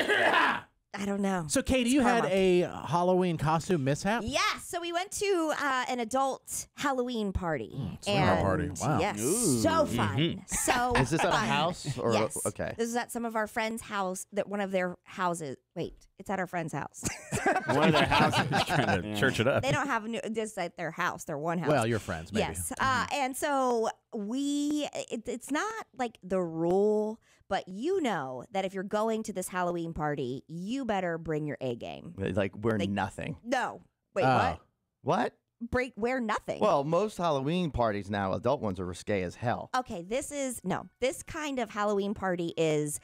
I don't know. So, Katie, It's you had karma. a Halloween costume mishap. Yes, so we went to uh, an adult Halloween party. swinger and party. Wow. Yes, Ooh. so fun. So Is this at a house or yes. okay? This is at some of our friends' house. That one of their houses. Wait, it's at our friend's house. One of their houses. Trying to church it up. they don't have a new, just at their house. Their one house. Well, you're friends, maybe. Yes. Uh, and so we, it, it's not like the rule, but you know that if you're going to this Halloween party, you better bring your A game. Like we're Like- nothing. No. Wait, Oh. what? What? Break, wear nothing. Well, most Halloween parties now, adult ones are risque as hell. okay, this is, no, this kind of Halloween party is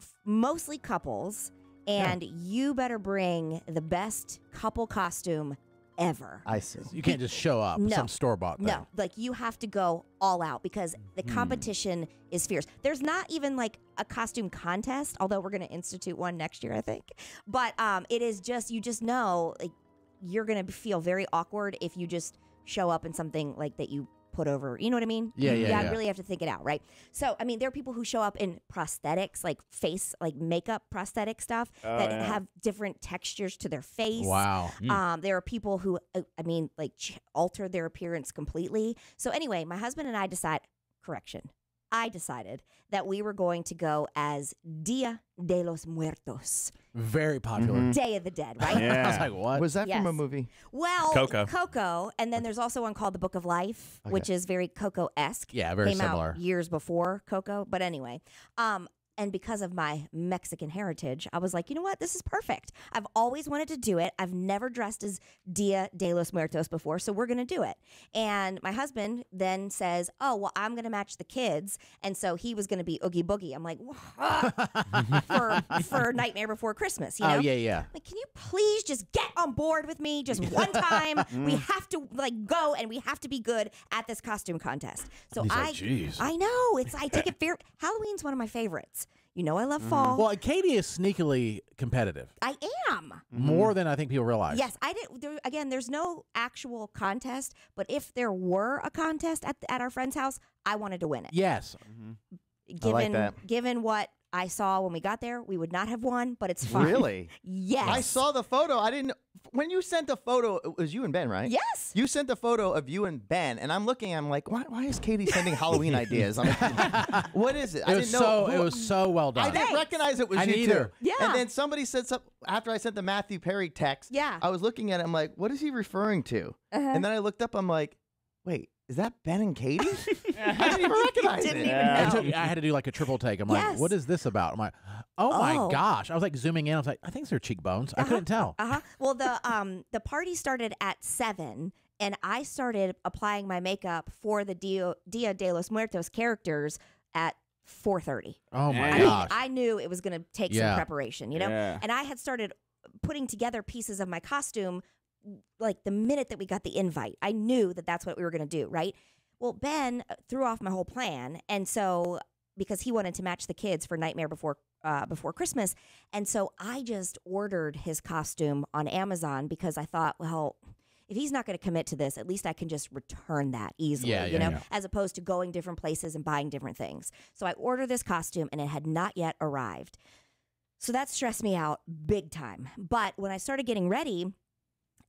f- mostly couples, and you better bring the best couple costume ever. I see. You can't just show up No. some store bought thing. No, like you have to go all out because Hmm. the competition is fierce. There's not even like a costume contest, although we're going to institute one next year, I think. But um, it is just you just know like you're going to feel very awkward if you just show up in something like that you put over. You know what I mean? Yeah, You- yeah, You yeah. really have to think it out, right? So I mean, there are people who show up in prosthetics, like face, like makeup prosthetic stuff Oh, that yeah. have different textures to their face. Wow. Um, there are people who, uh, I mean, like ch- alter their appearance completely. So anyway, my husband and I decide, correction, I decided that we were going to go as Dia de los Muertos, Very popular. Mhm. Day of the Dead, right? I was Yeah. like, what? Was that from a movie? Well, Coco. Coco, and then there's also one called The Book of Life, which is very Coco esque. yeah, very Came similar. out years before Coco, but anyway. Um, and because of my Mexican heritage, I was like, you know what? This is perfect. I've always wanted to do it. I've never dressed as Dia de los Muertos before, so we're going to do it. And my husband then says, oh, well, I'm going to match the kids. And so he was going to be Oogie Boogie. I'm like, for, for Nightmare Before Christmas, you oh, know? oh, yeah, yeah. Like, can you please just get on board with me just one time? we mm. have to like go and we have to be good at this costume contest. So He's like, I, "Jeez." I know it's I take it fair. Halloween's one of my favorites. You know, I love mm-hmm. fall. Well, Katie is sneakily competitive, I am. Mm-hmm. more than I think people realize. Yes, I did. There, again, there's no actual contest, but if there were a contest at at our friend's house, I wanted to win it. Yes. Mm-hmm. Given like that. given what I saw when we got there, we would not have won, but it's fine. Really? Yes. I saw the photo. I didn't. When you sent a photo, it was you and Ben, right? Yes. You sent a photo of you and Ben, and I'm looking. I'm like, why? Why is Katie sending Halloween ideas? I'm like, what is it? I It was didn't know. so who- it was so well done. I didn't Thanks. recognize it was I you neither. too. Yeah. And then somebody said something after I sent the Matthew Perry text. Yeah. I was looking at it. I'm like, what is he referring to? Uh-huh. And then I looked up. I'm like, wait, is that Ben and Katie? I didn't even recognize didn't it. even Yeah. I, know. took, I had to do like a triple take. I'm like, Yes. what is this about? I'm like, oh my Oh. gosh. I was like zooming in. I was like, I think they're cheekbones. I couldn't tell. Uh huh. Well, the um the party started at seven, and I started applying my makeup for the Dia, Dia de los Muertos characters at four thirty. Oh my Yeah. I mean, gosh. I knew it was going to take Yeah. some preparation, you know. Yeah. And I had started putting together pieces of my costume like the minute that we got the invite. I knew that that's what we were going to do, right? Well, Ben uh, threw off my whole plan, and so because he wanted to match the kids for Nightmare Before uh, Before Christmas, and so I just ordered his costume on Amazon because I thought, well. If he's not going to commit to this, at least I can just return that easily, Yeah, you know, yeah. as opposed to going different places and buying different things. So I ordered this costume and it had not yet arrived. So that stressed me out big time. But when I started getting ready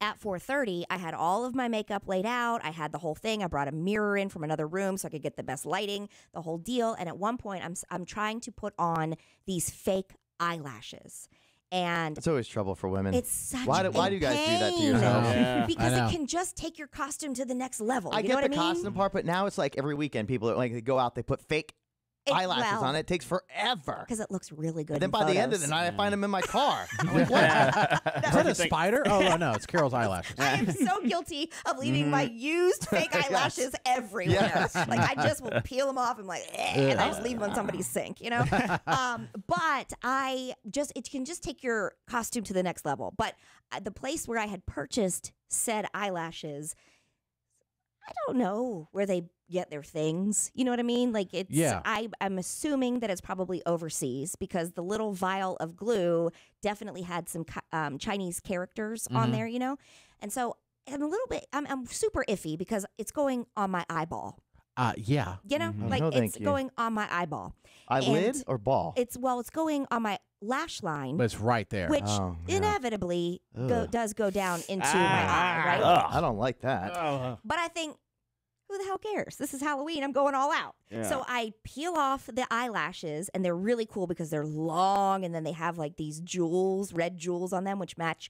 at 4:30, I had all of my makeup laid out. I had the whole thing. I brought a mirror in from another room so I could get the best lighting, the whole deal. And at one point, I'm s- I'm trying to put on these fake eyelashes. And It's always trouble for women. it's such Why do- a why do you guys do that to pain. yourselves? Yeah. Because it can just take your costume to the next level. I you get know what the I mean? costume part, but now it's like every weekend people are like they go out, they put fake It- eyelashes well, on it. It takes forever. because it looks really good. And then in by the end of the night, I find them in my car. I'm like, what? is that a spider? Oh, no, no. It's Carol's eyelashes. I am so guilty of leaving my used fake Yes. eyelashes everywhere. Yes. Like I just will peel them off and like, eh, and I just leave them on somebody's sink, you know. Um, but I just it can just take your costume to the next level. But uh, the place where I had purchased said eyelashes, I don't know where they get their things. You know what I mean? Like it's Yeah. I I'm assuming that it's probably overseas because the little vial of glue definitely had some um, Chinese characters on Mhm. there, you know. And so I'm a little bit I'm I'm super iffy because it's going on my eyeball. Uh, yeah. You know, Mhm. like No, it's you. going on my eyeball. Eyelid And or ball? It's well, it's going on my lash line, But it's right there. which Oh, yeah. inevitably go, does go down into Ah. my eye, right? Ugh. I don't like that. Oh. But I think, who the hell cares? This is Halloween. I'm going all out. Yeah. So I peel off the eyelashes, and they're really cool because they're long, and then they have like these jewels, red jewels on them, which match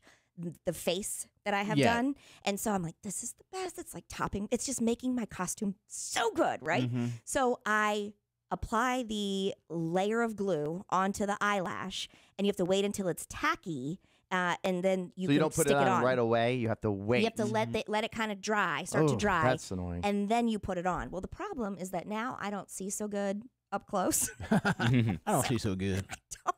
the face that I have Yeah. done. And so I'm like, this is the best. It's like topping. It's just making my costume so good, right? Mhm. So I apply the layer of glue onto the eyelash, and you have to wait until it's tacky, uh, and then you so you don't put stick it on, on right away. You have to wait. You have to let the, let it kind of dry, start to Oh, dry, That's annoying. and then you put it on. Well, the problem is that now I don't see so good up close. I don't see so good. don't.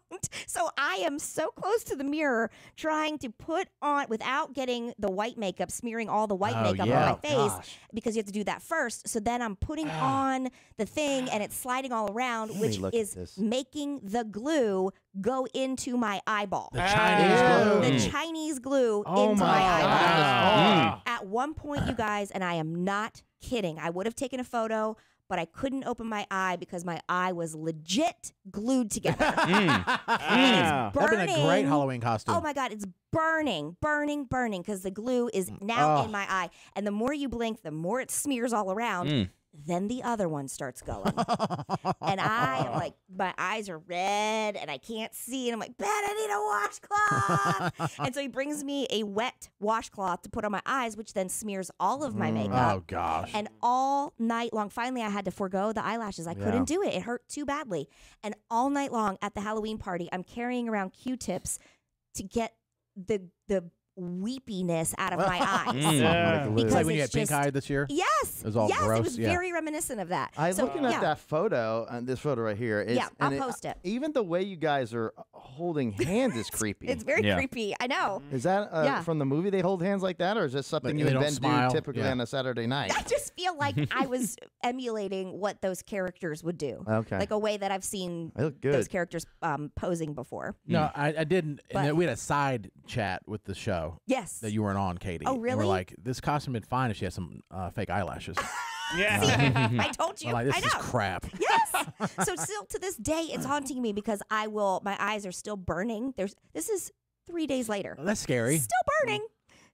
So I am so close to the mirror trying to put on without getting the white makeup, smearing all the white Oh, makeup yeah. on my Oh, face gosh. because you have to do that first. So then I'm putting Ah. on the thing and it's sliding all around, which is making the glue go into my eyeball. The Chinese Ew. glue. The. Chinese glue Oh into my my eyeball. gosh. At one point, you guys, and I am not kidding, I would have taken a photo, but I couldn't open my eye because my eye was legit glued together. Mm. And it's That'd been a great. Halloween costume. Oh my God, it's burning, burning, burning because the glue is now Oh. in my eye. And the more you blink, the more it smears all around. Mm. Then the other one starts going. and I am like, my eyes are red and I can't see. And I'm like, Ben, I need a washcloth. and so he brings me a wet washcloth to put on my eyes, which then smears all of my Mm. makeup. Oh gosh. And all night long, finally, I had to forego the eyelashes. I Yeah. couldn't do it. It hurt too badly. And all night long at the Halloween party, I'm carrying around Q-tips to get the the weepiness out of my eyes. Mm. Yeah. Because like when you had pink just- eye this year. Yes, It was all yes, gross, it was yeah. very reminiscent of that. I'm so, looking at yeah. that photo, and this photo right here. Is, Yeah, I'll and post it. Even the way you guys are holding hands is creepy. It's very Yeah. creepy. I know. is that uh, Yeah. from the movie? They hold hands like that, or is this something Like, you they and don't smile? do typically Yeah. on a Saturday night? I just feel like I was emulating what those characters would do, Okay. like a way that I've seen those characters um, posing before. No, I, I didn't. But- and we had a side chat with the show Yes. that you weren't on, Katie. Oh, really? we're like, this costume would been fine if she had some uh, fake eyelashes. Yeah. I told you. I'm like, this I know. is crap. Yes. so still to this day, it's haunting me because I will. My eyes are still burning. There's. This is three days later. Well, that's scary. Still burning.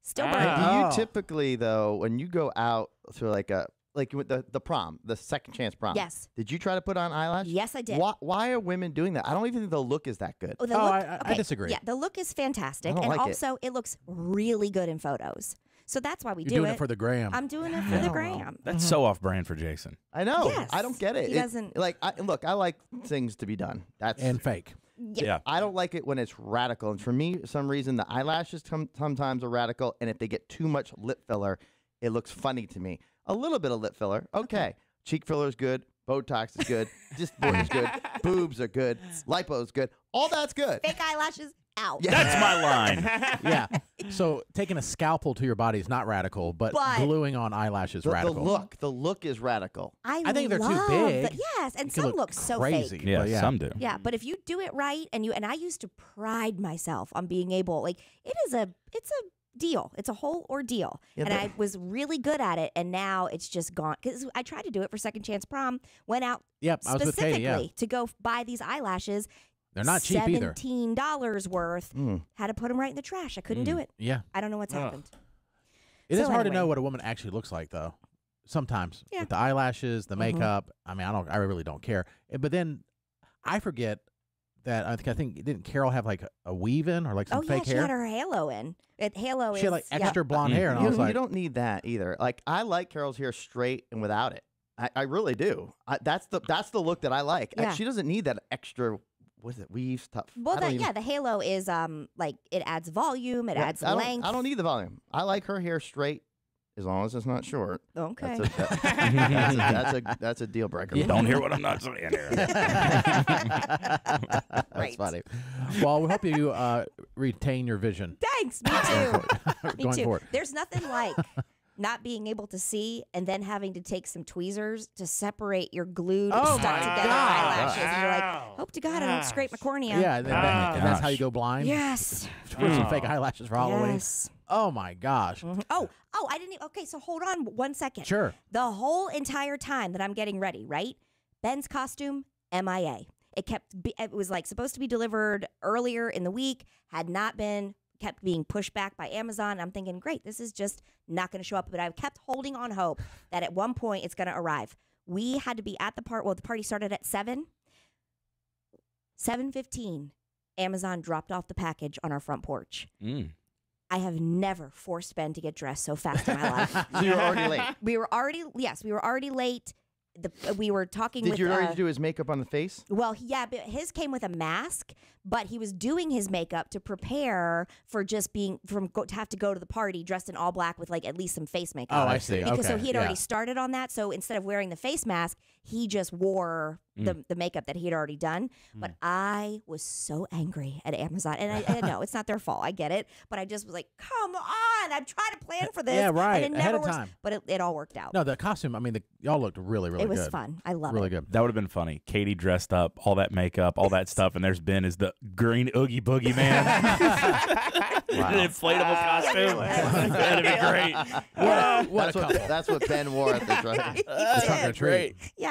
Still Ah. burning. Do you Oh. typically though, when you go out to like a like with the the prom, the second chance prom? Yes. Did you try to put on eyelashes? Yes, I did. Why, why are women doing that? I don't even think the look is that good. Oh, the Oh, look, I- I- I disagree. Yeah, the look is fantastic, I don't and like also it. looks really good in photos. So that's why we do it. You're do doing it. it for the gram. I'm doing it for the oh, gram. That's mm-hmm. so off brand for Jason. I know. Yes. I don't get it. He It- doesn't- like. I, look, I like things to be done. That's and fake. Yeah. I don't like it when it's radical. And for me, for some reason, the eyelashes com- sometimes are radical, and if they get too much lip filler, it looks funny to me. A little bit of lip filler, okay. Cheek filler is good. Botox is good. Dysport is good. Boobs are good. Lipo is good. All that's good. Fake eyelashes out. Yeah. That's my line. yeah. So taking a scalpel to your body is not radical, but, But- gluing on eyelashes The, the radical. look, the look is radical. I, I think they're too love big. The, yes, and It could some look look so crazy. fake. Yeah, But yeah. some do. Yeah, but if you do it right and you and I used to pride myself on being able like it is a it's a deal. It's a whole ordeal. Yeah, and I was really good at it and now it's just gone cuz I tried to do it for second chance prom, went out Yep, I was specifically. Yeah, to go buy these eyelashes. they're not cheap either. $17 worth. Mm. Had to put them right in the trash. I couldn't do it. Yeah, I don't know what's Ugh. happened. it is So hard to know what a woman actually looks like, though. Sometimes Yeah. with the eyelashes, the Mhm. makeup. I mean, I don't. I really don't care. Eh, But then I forget that I think I think didn't Carol have like a, a weave in or like some Oh yeah, fake she hair? had her halo in. It halo she is had like yeah. extra blonde hair, and I You, was like, you don't need that either. Like I like Carol's hair straight and without it. I, I really do. I, that's the that's the look that I like. Yeah. She doesn't need that extra. What is it? Weave stuff. Well, I that, even- yeah, the halo is um like it adds volume, it Yeah, adds I length. I don't need the volume. I like her hair straight, as long as it's not short. Okay. That's a, that- that's, a, that's a that's a deal breaker. You don't hear what I'm not saying here. That's Right. funny. Well, we hope you uh, retain your vision Thanks. Me too. Me too. forward. There's nothing like not being able to see and then having to take some tweezers to separate your glued, Oh stuck my together gosh. eyelashes. And you're like, Wow. hope to God I don't scrape my cornea. Yeah, and, then- Oh, and that's how you go blind. Yes. Wear some fake Oh. eyelashes for Halloween. Yes. Oh my gosh. Mhm. Oh, oh, I didn't. e- Okay, so hold on one second. Sure. The whole entire time that I'm getting ready, right? Ben's costume, MIA. It kept. It was like supposed to be delivered earlier in the week, had not been. Kept being pushed back by Amazon. I'm thinking, great, this is just not going to show up. But I've kept holding on hope that at one point it's going to arrive. We had to be at the part. Well, the party started at seven. Seven fifteen. Amazon dropped off the package on our front porch. Mm. I have never forced Ben to get dressed so fast in my life. So you're already late. We were already yes, we were already late. The we were talking Did with you already uh, do his makeup on the face? well, yeah, but his came with a mask, but he was doing his makeup to prepare for just being from go, to have to go to the party dressed in all black with like at least some face makeup. Oh, I see. Because so he had yeah. already started on that. So instead of wearing the face mask, he just wore Mm. the, the makeup that he had already done. But I was so angry at Amazon. And I, I know it's not their fault. I get it. But I just was like, come on. I'm trying to plan for this. Yeah, right, And it ahead never of works. time. But it, it all worked out. No, the costume. I mean, the, y'all looked really, really it was good. fun. I love Really it. Really good. That would have been funny. Katie dressed up, all that makeup, all that stuff, and there's Ben as the green Oogie Boogie man. An inflatable costume. That'd be great. What a, what that's a what that's what Ben wore at the drive. Trunk or treat. Yeah.